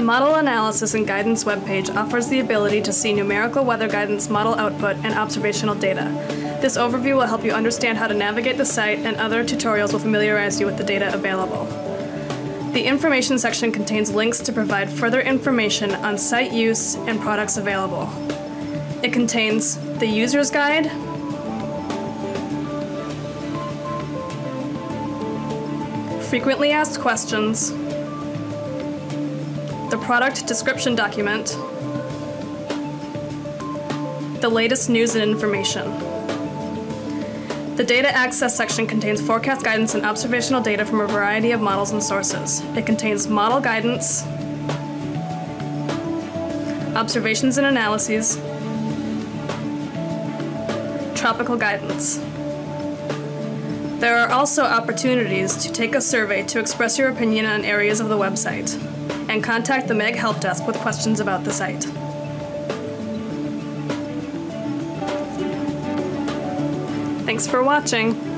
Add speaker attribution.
Speaker 1: Model Analysis and Guidance webpage offers the ability to see numerical weather guidance model output and observational data. This overview will help you understand how to navigate the site, and other tutorials will familiarize you with the data available. The information section contains links to provide further information on site use and products available. It contains the user's guide, frequently asked questions, the product description document, the latest news and information. The data access section contains forecast guidance and observational data from a variety of models and sources. It contains model guidance, observations and analyses, tropical guidance. There are also opportunities to take a survey to express your opinion on areas of the website and contact the MAG Help Desk with questions about the site. Thanks for watching.